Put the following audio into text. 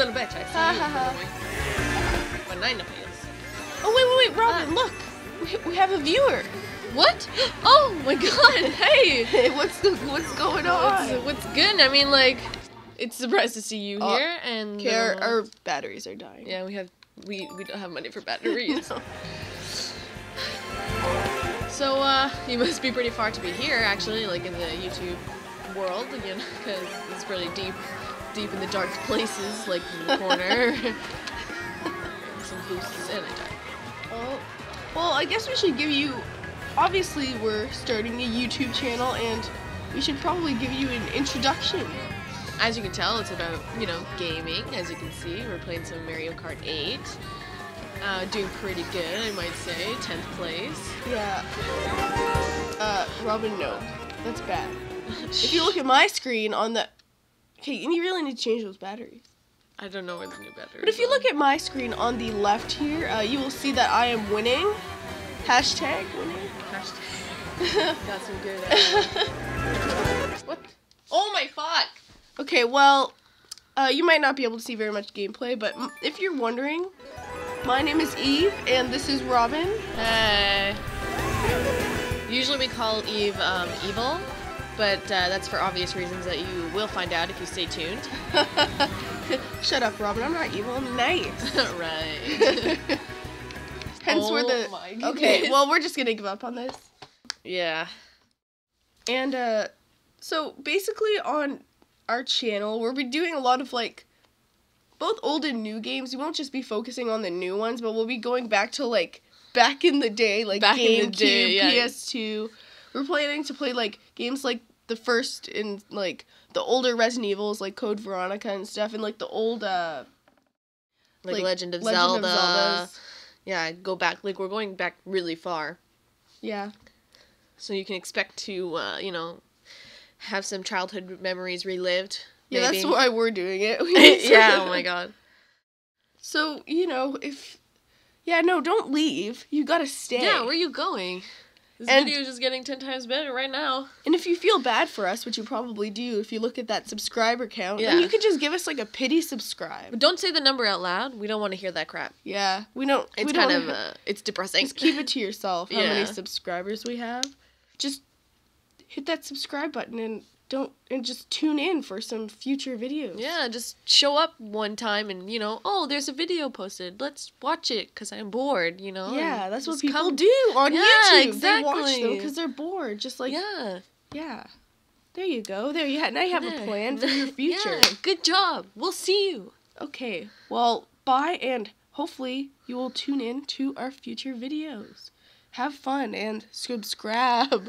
little bitch. I you. ha, ha. little boy. But nine of. Oh wait, wait, wait, Robin, Ah. look. We, we have a viewer. What? Oh my god! Hey. Hey, what's the what's going on? What's, what's good? I mean, like, it's surprised to see you Oh, here, and Okay, our, uh, our batteries are dying. yeah, we have we we don't have money for batteries. So uh, you must be pretty far to be here, actually, like in the YouTube world, you know, because it's really deep, deep in the dark places, like in the corner. Some boosts and I died. Oh, well, I guess we should give you. Obviously, we're starting a YouTube channel, and we should probably give you an introduction. As you can tell, it's about you know gaming. As you can see, we're playing some Mario Kart 8. Uh, doing pretty good, I might say. 10th place. Yeah. Uh, Robin, no, that's bad. If you look at my screen on the, okay, and you really need to change those batteries. I don't know where the new battery. But if you look at my screen on the left here, uh, you will see that I am winning. Hashtag winning. Hashtag. Got some good. Uh... what? Oh my fuck! Okay, well, uh, you might not be able to see very much gameplay, but m- if you're wondering, my name is Eve, and this is Robin. Hey. Usually we call Eve um, evil, but uh, that's for obvious reasons that you will find out if you stay tuned. Shut up, Robin. I'm not evil. I'm nice. right. Hence, we're Oh the. my Okay, well, we're just gonna give up on this. yeah. And uh, so basically on our channel, we'll be doing a lot of like both old and new games. We won't just be focusing on the new ones, but we'll be going back to like back in the day, like Back GameCube, yeah. PS2. We're planning to play like games like the first in like the older Resident Evils, like Code Veronica and stuff, and like the old uh Like, Like, Legend of Legend Zelda. of. Yeah, go back. Like we're going back really far, Yeah. so you can expect to, uh, you know, have some childhood memories relived. Yeah, that's maybe. why we're doing it. yeah. Oh my god. So, you know, if yeah, no, don't leave. You gotta stay. Yeah, where are you going? This And- video is just getting ten times better right now. And if you feel bad for us, which you probably do if you look at that subscriber count, Yeah. then you could just give us like a pity subscribe. But don't say the number out loud. We don't want to hear that crap. Yeah, we don't. It's we don't kind of wanna- uh, it's depressing. just keep it to yourself. How many subscribers we have? Just hit that subscribe button and don't and just tune in for some future videos. Yeah, just show up one time and you know, oh, there's a video posted. Let's watch it because I'm bored. You know. Yeah, that's what people come- do on Yeah, YouTube. They watch them exactly. because they're bored. Just like yeah. yeah. There you go. There you ha- now you have a plan for your future. Yeah, good job. We'll see you. Okay. Well, bye, and hopefully you will tune in to our future videos. Have fun and subscribe.